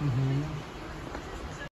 Uhum.